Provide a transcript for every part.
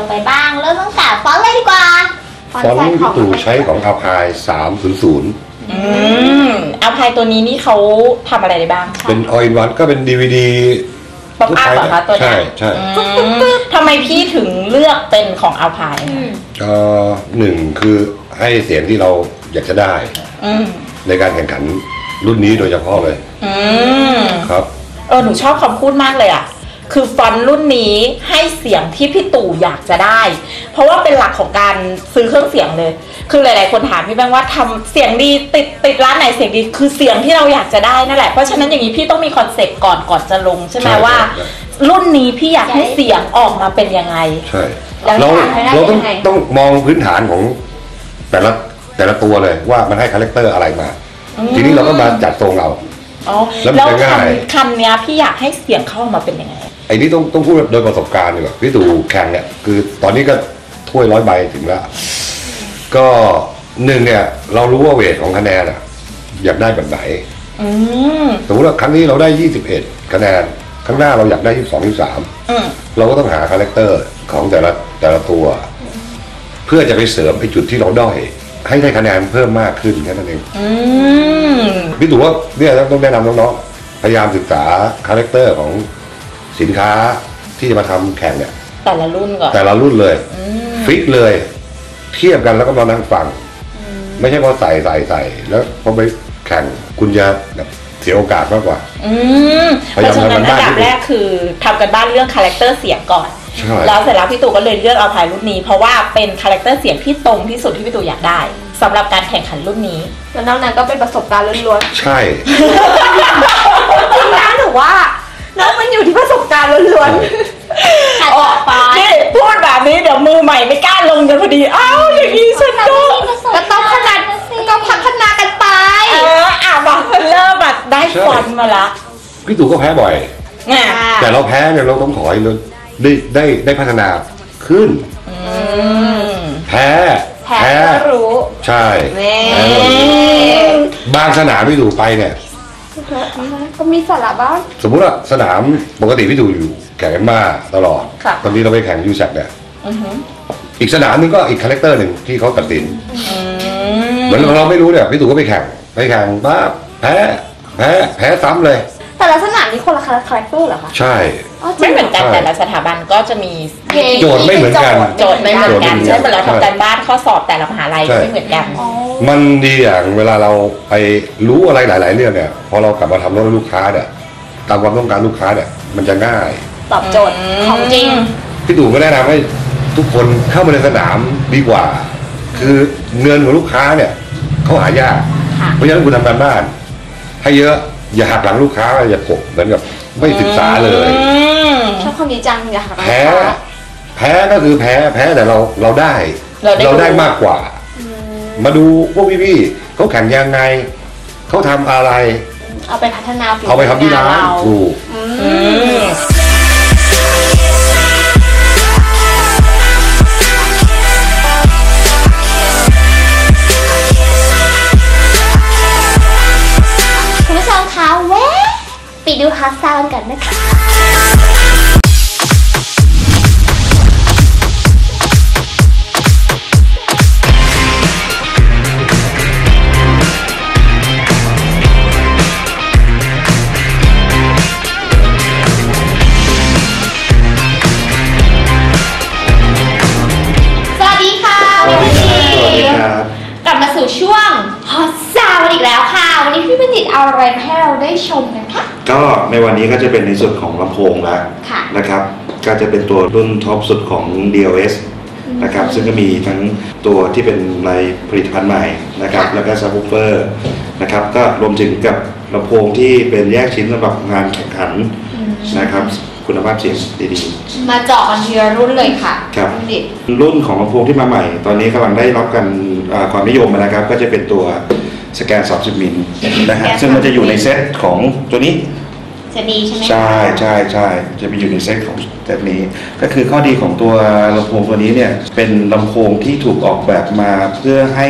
งไปบ้าง เริ่มตั้งแต่ front เลยดีกว่า front ที่พี่ตู่ใช้ของ Alpine 300 อืม Alpine ตัวนี้นี่เขาทำอะไรได้บ้างเป็น all-in-one ก็เป็น DVD pop-up เหรอคะตัวใช่เนี้ยใช่อืมทำไมพี่ถึงเลือกเป็นของ Alpine อืมเอ่อหนึ่งคือให้เสียงที่เราอยากจะได้อืมในการแข่งขันรุ่นนี้โดยเฉพาะเลยอืม ครับ เออหนูชอบคำพูดมากเลยอะ คือ front รุ่นนี้ให้เสียงที่พี่ตู่อยากจะได้ เพราะว่าเป็นหลักของการซื้อเครื่องเสียงเลย คือหลาย ๆ คนถามพี่แบงค์ว่าทำเสียงดีติดติดร้านไหนเสียงดีคือเสียงที่เราอยากจะได้นั่นแหละเพราะฉะนั้นอย่างนี้พี่ต้องมี concept ก่อนก่อนจะลงใช่ไหมใช่ว่าใช่รุ่นนี้พี่อยากให้เสียงออกมาเป็นยังไงใช่แล้วเราขายได้เราต้องยังไงต้องมองพื้นฐานของแต่ละแต่ละตัวเลยว่ามันให้ character อะไรมา ทีนี้เราก็มาจัดทรงเราอ๋อแล้วมันแล้วจะง่ายคำคำเนี้ยพี่อยากให้เสียงเข้ามาเป็นยังไง ไอ้นี่ต้องต้องพูดโดยประสบการณ์ดีกว่าพี่ตู่แข่งเนี่ยคือตอนนี้ก็ถ้วยร้อยใบถึงแล้ว ก็หนึ่งเนี่ย เรารู้ว่า weight ของคะแนนอะอยากได้แบบไหนอืมสมมติว่าครั้งนี้เราได้21คะแนนข้างหน้าเราอยากได้22 23อืมเราก็ต้องหา character ของแต่ละแต่ละตัว เพื่อจะไปเสริมไอ้จุดที่เราด้อยให้ได้คะแนนเพิ่มมากขึ้นแค่นั้นเองอืมพี่ตู่ว่าเนี่ยต้องแนะนำน้องๆพยายามศึกษาคาแรคเตอร์ของ สินค้าที่จะมาทำแข่งเนี่ย แต่ละรุ่นก่อนแต่ละรุ่นเลย อืมฟิกเลย เทียบกันแล้วก็มานั่งฟัง ไม่ใช่พอใส่ใส่ใส่แล้วพอไปแข่งคุณจะแบบเสียโอกาสมากกว่า อืมเพพยายามราะฉะนั้นทำกันอับ้านนดับนิดนึง แรกคือทำกันบ้านเรื่องคาแรคเตอร์เสียงก่อน ใช่แล้วเสร็จแล้วพี่ตู่ก็เลยเลือกเอาพายรุ่นนี้ เพราะว่าเป็นคาแรคเตอร์เสียงที่ตรงที่สุดที่พี่ตู่อยากได้สำหรับการแข่งขันรุ่นนี้ แล้วนอกนั้นก็เป็นประสบการณ์ล้วนใช่ ไม่กล้าลงกันพอดีอ้าวอย่างนี้ฉันก็ๆก็ต้องขนาดก็พัฒนากันไป เอออะมาเริ่มแบบได้ใช่ฟอนต์มาละพี่ตู่ก็แพ้บ่อยอะแต่เราแพ้เนี่ยเราต้องขอให้เราได้ได้ได้พัฒนาขึ้นอืมแพ้แพ้ก็รู้ ใช่นี่แพ้ก็รู้บางสนามพี่ตู่ไปเนี่ยก็มีสาระบ้างสมมุติว่าสนามปกติพี่ตู่อยู่แข่งกันมาตลอดค่ะตอนนี้เราไปแข่ง USAC เนี่ย อือหืออีกสนามหนึงก็อีก character หนึ่งที่เขาตัดสินอืเหมือนเราไม่รู้เนี่ยพี่ตู่ก็ไปแข่งไปแข่งปั๊บแพ้แพ้แพ้ซ้ำเลย แต่ละสนามมีคนละคาแรคเตอร์เหรอคะใช่อ๋อจริไม่งเหมือนกันใช่แต่ละสถาบันก็จะมีเพลงโจทย์ไม่เหมือนกันโจทย์ไม่เหมือนกันโจทย์ไม่เหมือนกันใช่เหมือนเราใช่ทำการบ้านข้อสอบแต่ละมหาลัยใช่ไม่เหมือนกันอ๋อมันดีอย่างเวลาเราไปรู้อะไรหลาย ๆ เรื่องเนี่ยพอเรากลับมาทำรถให้ลูกค้าเนี่ยตามความต้องการลูกค้าเนี่ยมันจะง่าย ตอบโจทย์ของจริงพี่ตู่ก็แนะนำให้ ทุกคนเข้ามาในสนามดีกว่า คือเงินของลูกค้าเนี่ยเขาหายากค่ะเพราะฉะนั้นคุณทำการบ้าน ให้เยอะอย่าหักหลังลูกค้าอย่าโกบเหมือนกับไม่ศึกษาเลยอืมชอบคำนี้จังอยากหาแพ้แพ้ก็คือแพ้แพ้แต่เราเราได้ เราได้ได้รู้มากกว่า มาดูพวกพี่ๆเขาแข่งยังไงเขาทำอะไร เอาไปพัฒนาฝีมืเอาไปทำที่ร้านเถูก ไปดู Hot Sound กันนะคะสวัสดีค่ะวันนี้กลับมาสู่ช่วงHot Sound อีกแล้วค่ะ วันนี้พี่บัณฑิตเอาอะไรมาให้เราได้ชมกันคะ ก็ในวันนี้ก็จะเป็นในส่วนของลำโพงแล้วค่ะนะครับ ก็จะเป็นตัวรุ่น top สุดของ DLS นะครับซึ่งก็มีทั้งตัวที่เป็นในผลิตภัณฑ์ใหม่นะครับค่ะแล้วก็ซับวูเฟอร์นะครับก็รวมถึงกับลำโพงที่เป็นแยกชิ้นสำหรับงานแข่งขันนะครับคุณภาพเสียงดีมาเจาะกันทีละรุ่นเลยค่ะครับคุณบัณฑิตๆรุ่นของลำโพงที่มาใหม่ ตอนนี้กำลังได้รับกันอ่าความนิยมนะครับ ก็จะเป็นตัวสแกน 30 มิลนะฮะสแกนซึ่งมันจะอยู่ในเซตของตัวนี้ จะดีใช่ไหมคะใช่ใช่ใช่จะไปอยู่ในเซตของเซตนี้ ก็คือข้อดีของตัวลำโพงตัวนี้เนี่ยเป็นลำโพงที่ถูกออกแบบมาเพื่อให้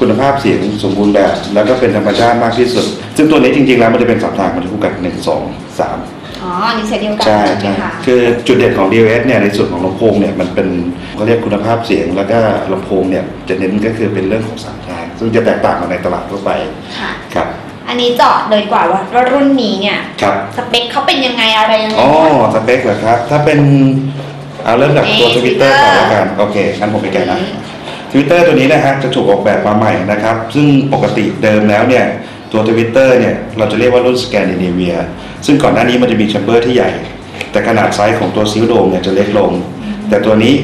คุณภาพเสียงสมบูรณ์แบบ แล้วก็เป็นธรรมชาติมากที่สุด ซึ่งตัวนี้จริงๆแล้วมันจะเป็นสามทางมันจะคู่กันหนึ่งสองสามอ๋ออันนี้เซตเดียวกันใช่ใช่ไหมใช่คะคือจุดเด่นของ DOS เนี่ยในส่วนของลำโพงเนี่ยมันเป็นเขาเรียกคุณภาพเสียงแล้วก็ลำโพงเนี่ยจะเน้นก็คือเป็นเรื่องของสามทางซึ่งจะแตกต่างกันในตลาดทั่วไปค่ะครับ อันนี้เจาะเลยดีกว่าว่าว่ารุ่นนี้เนี่ยครับสเปคเขาเป็นยังไงอะไรยังไงอ๋อสเปคเหรอครับ ถ้าเป็นเอาเริ่มจากตัวเอ๊ะทวิตเตอร์ก่อน Twitter แล้วกันโอเคงั้นผมไปแกะนะทวิตเตอร์ตัวนี้นะฮะจะถูกออกแบบมาใหม่นะครับ ซึ่งปกติเดิมแล้วเนี่ยตัว tweeter เนี่ยเราจะเรียกว่ารุ่น Scandinavia ซึ่งก่อนหน้านี้มันจะมี chamber ที่ใหญ่ แต่ขนาดไซส์ของตัว silk dome เนี่ยจะเล็กลง แต่ตัวนี้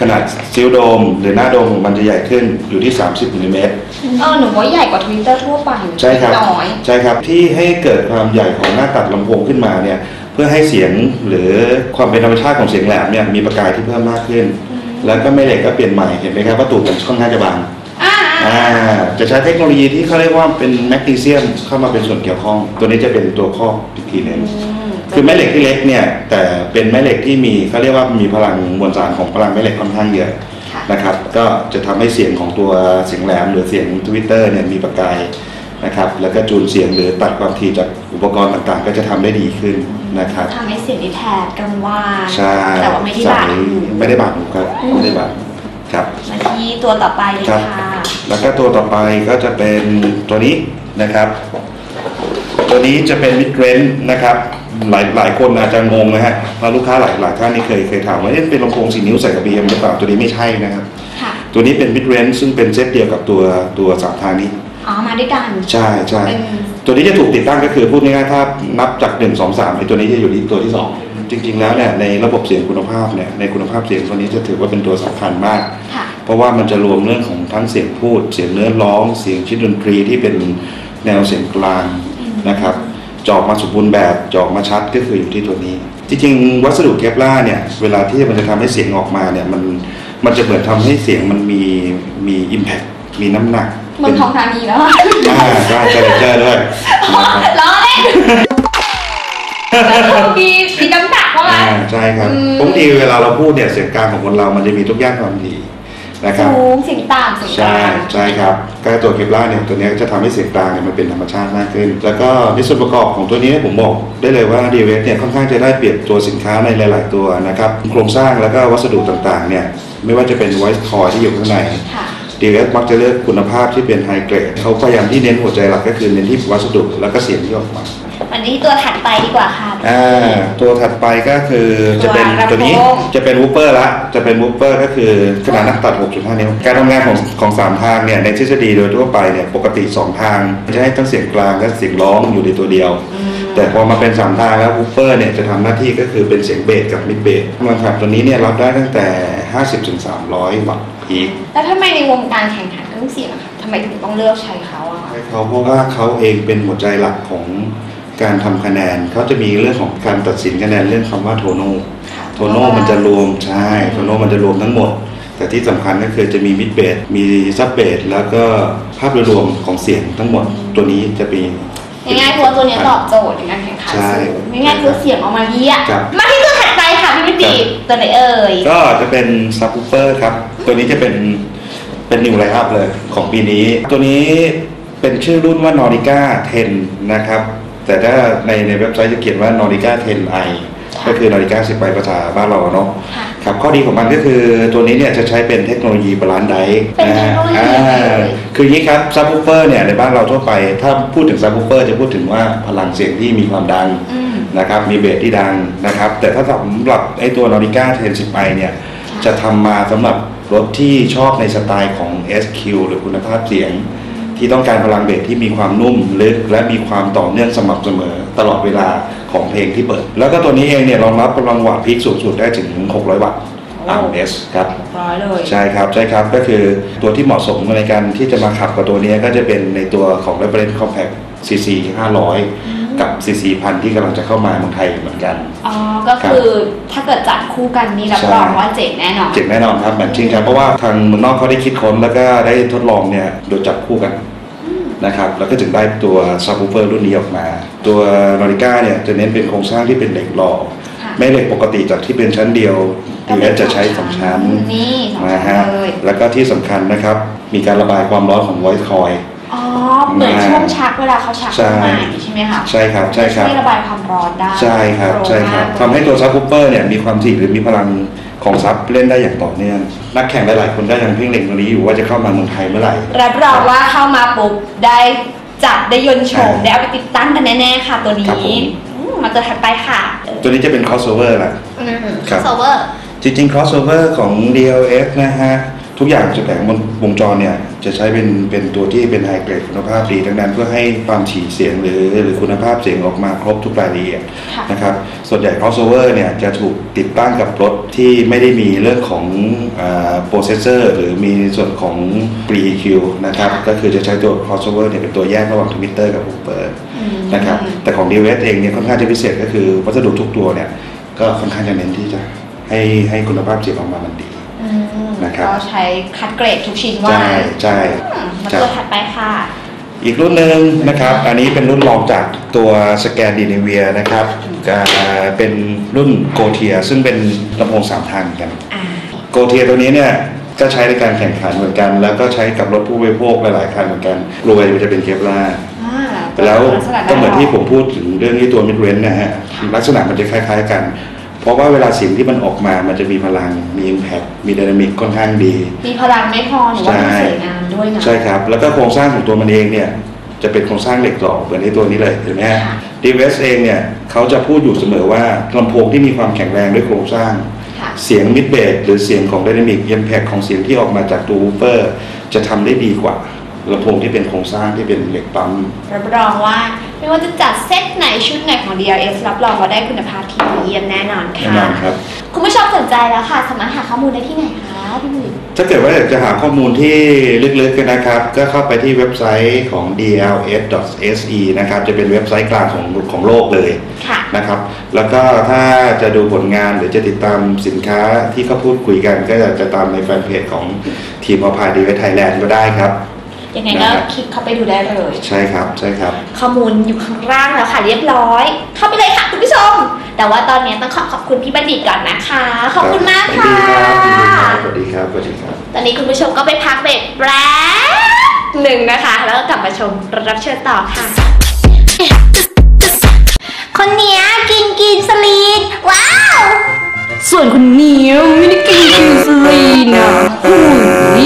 ขนาด silk dome หรือหน้าโดมของมันจะใหญ่ขึ้นอยู่ที่ 30มิลลิเมตร เออหนูว่าใหญ่กว่า tweeter ทั่วไปใช่ครับน้อย ใช่ครับที่ให้เกิดความใหญ่ของหน้าตัดลำโพงขึ้นมาเนี่ยเพื่อให้เสียงหรือความเป็นธรรมชาติของเสียงแหลมเนี่ยมีประกายที่เพิ่มมากขึ้น แล้วก็แม่เหล็กก็เปลี่ยนใหม่เห็นไหมครับว่าตูดมันค่อนข้างจะบางอ่าอ่าจะใช้เทคโนโลยีที่เขาเรียกว่าเป็นแมกนีเซียมเข้ามาเป็นส่วนเกี่ยวข้อง ตัวนี้จะเป็นตัวข้ออีกทีหนึงคือแม่เหล็กที่เล็กเนี่ยแต่เป็นแม่เหล็กที่มีเขาเรียกว่ามีพลังมวลสารของพลังแม่เหล็กค่อนข้างเยอะค่ะ นะครับ ก็จะทำให้เสียงของตัวเสียงแหลมหรือเสียงทวิตเตอร์เนี่ยมีประกายนะครับ แล้วก็จูนเสียงหรือตัดความถี่จากอุปกรณ์ต่างๆ ก็จะทำได้ดีขึ้นนะครับทำให้เสียงที่แทบกังวานใช่แต่ว่าไม่ได้บาดใสไม่ได้บาดหูครับไม่ได้บาดหูครับมาที่ตัวต่อไปเลยครับค่ะแล้วก็ตัวต่อไปก็จะเป็นตัวนี้นะครับ ตัวนี้จะเป็นมิดเรนนะครับ หลายหลายคนอาจจะงงนะฮะแล้วลูกค้าหลายหลายท่านนี่เคยเคยถามว่าเอ๊ะเป็นลำโพงสีนิ้วใส่กับ BM หรือเปล่าตัวนี้ไม่ใช่นะครับ ค่ะ ตัวนี้เป็นมิดเรนซึ่งเป็นเซตเดียวกับตัวตัวสามทางนี้ อ๋อ มาด้วยกัน ใช่ใช่เป็นตัวนี้จะถูกติดตั้งก็คือพูดง่ายๆถ้านับจาก 1 2 3ไอ้ตัวนี้จะอยู่ที่ตัวที่ 2 จริง ๆ แล้วเนี่ยในระบบเสียงคุณภาพเนี่ยในคุณภาพเสียงตัวนี้จะถือว่าเป็นตัวสำคัญมาก ค่ะ เพราะว่ามันจะรวมเรื่องของทั้งเสียงพูด เสียงเนื้อร้อง เสียงชิ้นดนตรีที่เป็นแนวเสียงกลางนะครับ จออกมาสมบูรณ์แบบจออกมาชัดก็คืออยู่ที่ตัวนี้ จริงๆ วัสดุเคปลาร์เนี่ยเวลาที่มันจะทำให้เสียงออกมาเนี่ยมันมันจะเหมือนทำให้เสียงมันมีมีอิมแพคมีน้ำหนักเมืองทองธานีแล้วอะอ่าใช่ใช่เจอด้วยนะครับล้อเล่นมีมีน้ำหนักว่าอ่าใช่ครับอืมบางทีเวลาเราพูดเนี่ยเสียงกลางของคนเรามันจะมีทุกย่านความถี่ นะครับสูงเสียงต่ำเสียงกใช่ลางใช่ครับก็ตัวเคปลาร์เนี่ยตัวเนี้ยจะทำให้เสียงกลางเนี่ยมันเป็นธรรมชาติมากขึ้น แล้วก็ในส่วนประกอบของตัวนี้ผมบอกได้เลยว่า d ีเวเนี่ยค่อนข้างจะได้เปรียบตัวสินค้าในหลาย ๆ ตัวนะครับโครงสร้างแล้วก็วัสดุต่างๆเนี่ยไม่ว่าจะเป็น voice core ที่อยู่ข้างในค่ะ d ีเวมักจะเลือกคุณภาพที่เป็น high grade เขาพยายามที่เน้นหัวใจหลักก็คือเน้นที่วัสดุแล้วก็เสียงที่ออกมา วันนี้ตัวถัดไปดีกว่าค่ะ อ่าตัวถัดไปก็คือจะเป็นตัวลำโพง ตัวนี้จะเป็นวูฟเปอร์ละจะเป็นวูฟเปอร์ก็คือขนาดหน้าตัด 6.5 นิ้ว การทำงานของของสามทางเนี่ยในทฤษฎีโดยทั่วไปเนี่ยปกติ 2 ทาง จะให้ทั้งเสียงกลางและเสียงร้องอยู่ในตัวเดียว แต่พอมาเป็น3ทางแล้ววูฟเปอร์เนี่ยจะทำหน้าที่ก็คือเป็นเสียงเบสกับ mid bass มันครับตัวนี้เนี่ยรับได้ตั้งแต่ 50-300 วัตต์พีค แล้วทำไมในวงการแข่งขันเครื่องเสียงอะคะทำไมถึงต้องเลือกใช้เขาอะคะ ให้เขาเพราะว่าเขาเองเป็นหัวใจหลักของ การทำคะแนนเขาจะมีเรื่องของการตัดสินคะแนนเรื่องคำว่าโทโนค่ะโทโนมันจะรวมใช่โทโนมันจะรวมทั้งหมด แต่ที่สำคัญก็คือจะมีมิดเบสมีซับเบสแล้วก็ภาพโดยรวมของเสียงทั้งหมดตัวนี้จะมีง่ายๆคือว่าตัวเนี้ยตอบโจทย์ในการแข่งขันใช่สูงง่ายๆคือเสียงออกมาเยี่ยครับมาที่ตัวถัดไปค่ะพี่วิจิตรตัวไหนเอ่ยก็จะเป็นซับ w ูเปอร์ครับ ตัวนี้จะเป็นเป็น new line up เลยของปีนี้ ตัวนี้เป็นชื่อรุ่นว่า Nordica 10 นะครับ แต่ถ้าในในเว็บไซต์จะเขียนว่า Nordica 10i ก็คือ Nordica 10ไปภาษาบ้านเราเนาะค่ะครับข้อดีของมันก็คือตัวนี้เนี่ยจะใช้เป็นเทคโนโลยี balance drive เป็นเทคโนโลยีอ่าอะไรเอ่ยคืออย่างนี้ครับซับ w ูเปอร์เนี่ยในบ้านเราทั่วไป ถ้าพูดถึงซับ w ูเปอร์จะพูดถึงว่าพลังเสียงที่มีความดังอืมนะครับมีเบสที่ดังนะครับแต่ถ้าสำหรับไอ้ตัว Nordica 10ไปเนี่ยจะทำมาสำหรับรถที่ชอบในสไตล์ของ SQ หรือคุณภาพเสียง ที่ต้องการพลังเบสที่มีความนุ่มลึก และมีความต่อเนื่องสม่ำเสมอตลอดเวลาของเพลงที่เปิด แล้วก็ตัวนี้เองเนี่ยรองรับกำลังวัตต์พีคสูงสุดได้ถึง 600 วัตต์ RMS ครับ ร้อยเลยใช่ครับใช่ครับก็คือตัวที่เหมาะสมในการที่จะมาขับกับตัวนี้ก็จะเป็นในตัวของ Reference Compact CC 500 กับ CC 1000ที่กำลังจะเข้ามาเมืองไทยเหมือนกัน อ๋อ ก็คือถ้าเกิดจัดคู่กันนี่รับใช่รองว่าเจ๋งแน่นอน เจ๋งแน่นอนครับแมทชิ่งครับ เพราะว่าทางเมืองนอกเขาได้คิดค้นแล้วก็ได้ทดลองเนี่ยโดยจับคู่กันนะครับแล้วก็ถึงได้ตัวซับ w ูเฟอร์รุ่นนี้ออกมา ตัวนาฬิกาเนี่ยจะเน้นเป็นโครงสร้างที่เป็นเหล็กหล่อค่ะไม่เหล็กปกติจากที่เป็นชั้นเดียวก็ดีเป็เอนสจะใช้สองชั้นนี่สองนะชั้ฮะนเลยแล้วก็ที่สำคัญนะครับ มีการระบายความร้อนของ voice coil อ๋อ เหมือนช่วงชักเวลาเขาชักใช่ขึ้นมาอย่างนี้ใช่ไหมคะใช่ครับใช่ครับช่วยระบายความร้อนได้ใช่ครับใช่ครับโปทำให้ตัวซับคูเปอร์เนี่ยมีความถี่หรือมีพลังของซับเล่นได้อย่างต่อเนื่องนักแข่งหลายๆคนก็ยังเพ่งเล็งตรงนี้อยู่ว่าจะเข้ามาเมืองไทยเมื่อไหร่รับรองว่าเข้ามาปุ๊บได้จัดได้ยนต์โฉมใช่ได้เอาไปติดตั้งกันแน่ๆค่ะตัวนี้ครับผมอืมมาตัวถัดไปค่ะ ตัวนี้จะเป็น crossover ละอืมครับโซเวอร์จริงๆ crossover ของ DLS นะฮะ ทุกอย่างจุดแหลงบนวงจรเนี่ยจะใช้เป็นเป็นตัวที่เป็น high grade คุณภาพดีดังนั้นเพื่อให้ความถี่เสียงหรือหรือคุณภาพเสียงออกมาครบทุกรายละเอียดค่ะนะครับส่วนใหญ่ crossover เนี่ยจะถูกติดตั้งกับรถที่ไม่ได้มีเรื่องของ processor หรือมีส่วนของ pre-EQ นะครับก็คือจะใช้ตัว crossover เนี่ยเป็นตัวแยกระหว่าง tweeter กับ woofer นะครับแต่ของ DLS เองเนี่ยค่อนข้างจะพิเศษก็คือวัสดุทุกตัวเนี่ยก็ค่อนข้างจะเน้นที่จะให้ให้คุณภาพเสียงออกมามันดีอืม นะครับก็ใช้คัดเกรดทุกชิ้นว่าใช่ใช่อืมมาครับตัวถัดไปค่ะ อีกรุ่นหนึ่งนะครับ อันนี้เป็นรุ่นรองจากตัว Scandinavia นะครับจะเป็นรุ่น Gothia ซึ่งเป็นลำโพงสามทางเหมือนกันอ่า Gothia ตัวนี้เนี่ยก็ใช้ในการแข่งขันเหมือนกัน แล้วก็ใช้กับรถผู้บริโภคหลายๆคันเหมือนกันกรวยมันจะเป็น Kevlarอ่าแล้วลักษณะก็เหมือนที่ด้าผมพูดถึงเรื่องที่ตัว midrange นะฮะลักษณะมันจะคล้าย ๆ กัน เพราะว่าเวลาเสียงที่มันออกมา มันจะมีพลัง มี Impact มี dynamic ค่อนข้างดี มีพลังไม่พอหรือว่าต้องใช่สวยงามด้วยนะใช่ครับ แล้วก็โครงสร้างของตัวมันเองเนี่ย จะเป็นโครงสร้างเหล็กหล่อเหมือนในตัวนี้เลยเห็นไหมฮะค่ะ DLS เองเนี่ยเขาจะพูดอยู่เสมอว่าลำโพงที่มีความแข็งแรงด้วยโครงสร้างค่ะเสียง midbass หรือเสียงของ dynamic impact ของเสียงที่ออกมาจากตัววูฟเฟอร์ จะทำได้ดีกว่าลำโพงที่เป็นโครงสร้างที่เป็นเหล็กปั๊มรับรองว่า ไม่ว่าจะจัดเซตไหนชุดไหนของ DRS รับรองว่าได้คุณภาพที่ดีเยี่ยมแน่นอนแน่ค่ะนอนครับ คุณผู้ชมสนใจแล้วค่ะ สามารถหาข้อมูลได้ที่ไหนคะพี่หนุ่ย ถ้าเกิดว่าอยากจะหาข้อมูลที่ลึกๆกันนะครับ ก็เข้าไปที่เว็บไซต์ของ dls.se นะครับจะเป็นเว็บไซต์กลางของของโลกเลยค่ะ นะครับ แล้วก็ถ้าจะดูผลงานหรือจะติดตามสินค้าที่เขาพูดคุยกัน ก็จะตามในแฟนเพจของทีมอพาดีไวไทยแลนด์ก็ได้ครับ ยังไงก็นะครับคลิกเข้าไปดูได้เลย ใช่ครับใช่ครับ ข้อมูลอยู่ข้างล่างแล้วค่ะเรียบร้อย เข้าไปเลยค่ะคุณผู้ชม แต่ว่าตอนนี้ต้องขอขอบคุณพี่บัณฑิตก่อนนะคะ ขอบคุณมากค่ะสวัสดีครับสวัสดีครับ ตอนนี้คุณผู้ชมก็ไปพักเบรกแป๊บหนึ่งนะคะ แล้วก็กลับมาชมรับเชิญต่อค่ะ คนเนี้ยกินกินสลีนว้าว ส่วนคนนี้ไม่ได้กินกินสลีนอะหุย